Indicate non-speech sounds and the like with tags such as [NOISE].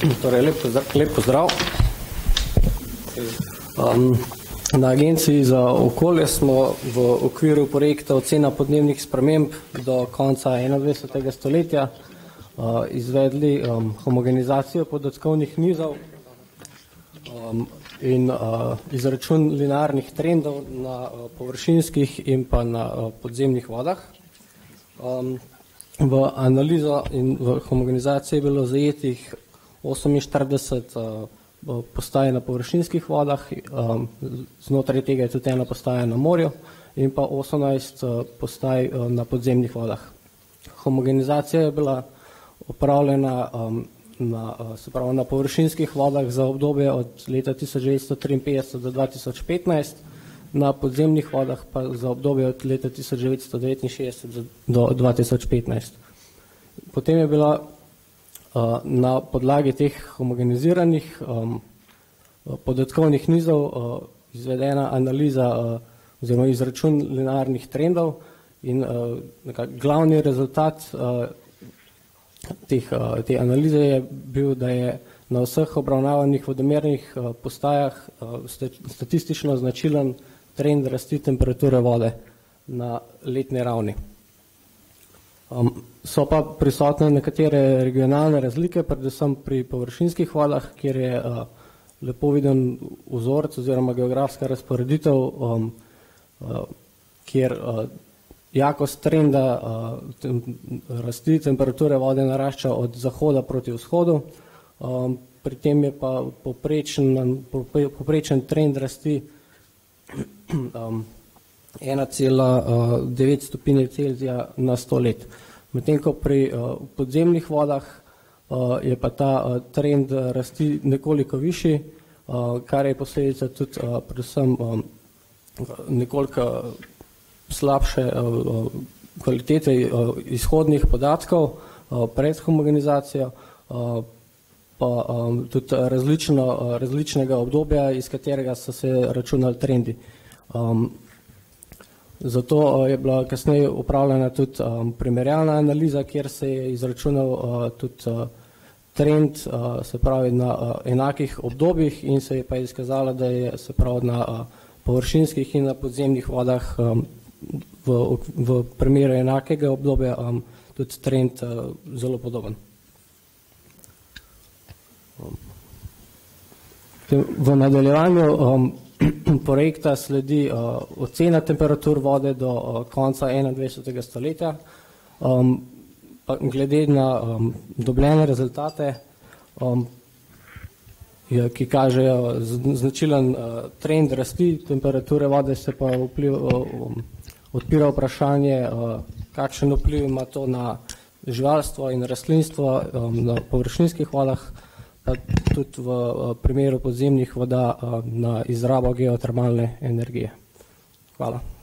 Torej, lep pozdrav. Lep pozdrav. Um, na Agenciji za okolje smo v okviru projekta Ocena podnebnih sprememb do konca 21. stoletja uh, izvedli um, homogenizacijo podatkovnih nizov um, in uh, izračun linearnih trendov na uh, površinskih in pa na uh, podzemnih vodah. Um, v analizo in v homogenizacijo je bilo zajetih 48 uh, postaj na površinskih vodah, um, znotraj tega je tudi ena postaja na morju in pa 18 uh, postaj uh, na podzemnih vodah. Homogenizacija je bila upravljena um, na, se pravi, na površinskih vodah za obdobje od leta 1953 do 2015, na podzemnih vodah pa za obdobje od leta 1969 do 2015. Potem je bila na podlagi teh homogeniziranih podatkovnih nizov uh, izvedena analiza uh, oziroma izračun linearnih trendov in glavni rezultat teh, te analize je bil, da je na vseh obravnavanih vodomernih postajah statistično značilen trend rasti temperature vode na letni ravni. Um, so pa prisotne nekatere regionalne razlike, predvsem pri površinskih vodah, kjer je uh, lepo viden vzorec oziroma geografska razporeditev, um, uh, kjer uh, jakost trenda uh, tem, rasti temperature vode narašča od zahoda proti vzhodu, um, pri tem je pa poprečen, poprečen trend rasti [CLEARS THROAT] um, 1,9 uh, stopinje Celzija na 100 let. Medtem ko pri uh, podzemnih vodah uh, je pa ta uh, trend rasti nekoliko višji, uh, kar je posledica tudi uh, predvsem um, nekoliko slabše uh, kvalitete uh, izhodnih podatkov uh, pred homogenizacijo, uh, pa um, tudi različno, uh, različnega obdobja, iz katerega so se računali trendi. Zato uh, je bila kasneje upravljena tudi um, primerjalna analiza, kjer se je izračunal uh, tudi uh, trend, uh, se pravi na uh, enakih obdobjih in se je pa izkazala, da je se pravi na uh, površinskih in na podzemnih vodah um, v, v primeru enakega obdobja um, tudi trend uh, zelo podoben. V nadaljevanju um, [CLEARS THROAT] projekta sledi uh, ocena temperatur vode do uh, konca 21. stoletja. Um, glede na um, dobljene rezultate, um, je, ki kažejo značilen uh, trend rasti temperature vode, se pa vpliv, uh, um, odpira vprašanje, uh, kakšen vpliv ima to na živalstvo in rastlinstvo um, na površinskih vodah, pa tudi v primeru podzemnih voda na izrabo geotermalne energije. Hvala.